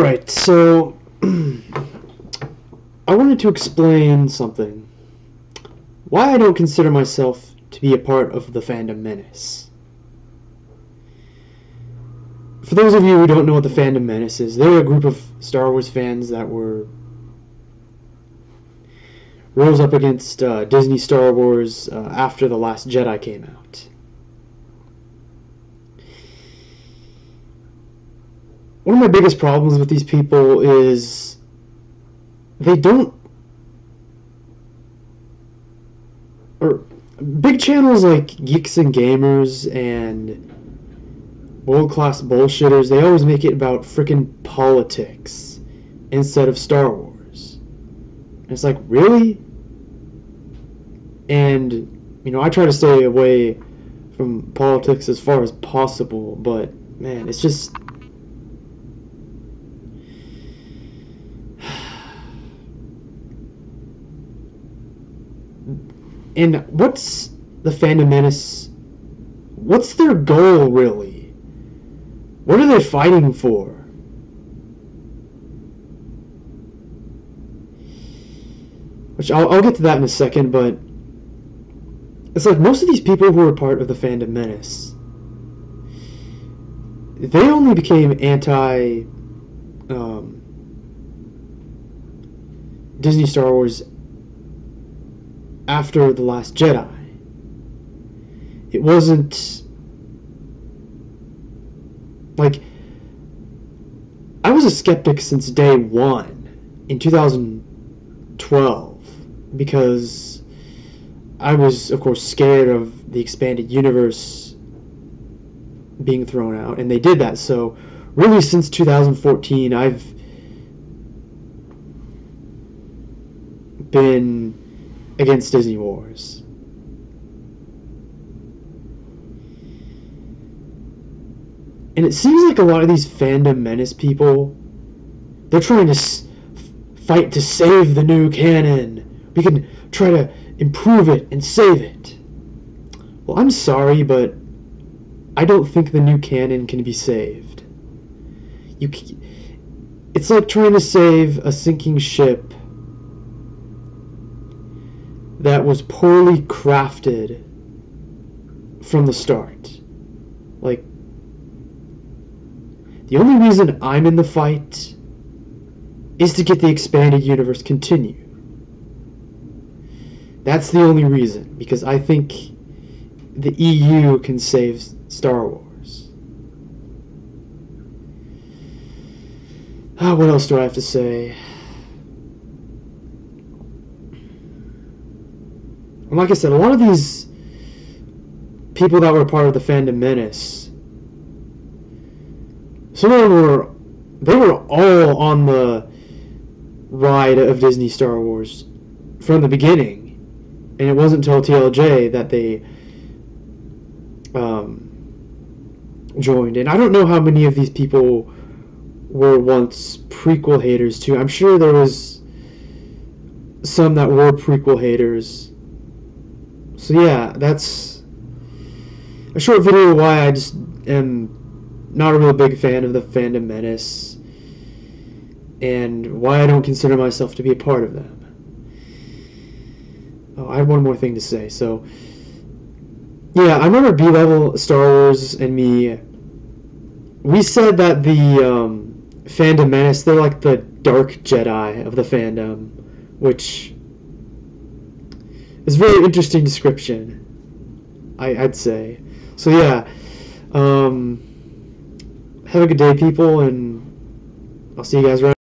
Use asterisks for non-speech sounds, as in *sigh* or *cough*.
Alright, so *clears throat* I wanted to explain something. Why I don't consider myself to be a part of the fandom menace. For those of you who don't know what the fandom menace is, they're a group of Star Wars fans that were rose up against uh, Disney Star Wars uh, after The Last Jedi came out. One of my biggest problems with these people is they don't or big channels like geeks and gamers and world class bullshitters they always make it about freaking politics instead of Star Wars. And it's like really and you know I try to stay away from politics as far as possible but man it's just And what's the Fandom Menace? What's their goal, really? What are they fighting for? Which I'll, I'll get to that in a second, but it's like most of these people who are part of the Fandom Menace, they only became anti um, Disney Star Wars after The Last Jedi. It wasn't like I was a skeptic since day one in 2012 because I was, of course, scared of the expanded universe being thrown out, and they did that. So, really, since 2014, I've been against Disney Wars. And it seems like a lot of these fandom menace people, they're trying to s- fight to save the new canon. We can try to improve it and save it. Well, I'm sorry, but I don't think the new canon can be saved. You, it's like trying to save a sinking ship that was poorly crafted from the start. Like, the only reason I'm in the fight is to get the expanded universe continue. That's the only reason, because I think the EU can save Star Wars. Ah, what else do I have to say? And like I said, a lot of these people that were part of the fandom menace, some of them were, they were all on the ride of Disney Star Wars from the beginning. And it wasn't until TLJ that they um, joined. And I don't know how many of these people were once prequel haters too. I'm sure there was some that were prequel haters so yeah, that's a short video why I just am not a real big fan of the Fandom Menace and why I don't consider myself to be a part of them. Oh, I have one more thing to say. So, yeah, I remember B level Star Wars and me. We said that the um, Fandom Menace, they're like the dark Jedi of the fandom, which it's a very interesting description, I, would say. So yeah, um, have a good day, people, and I'll see you guys around.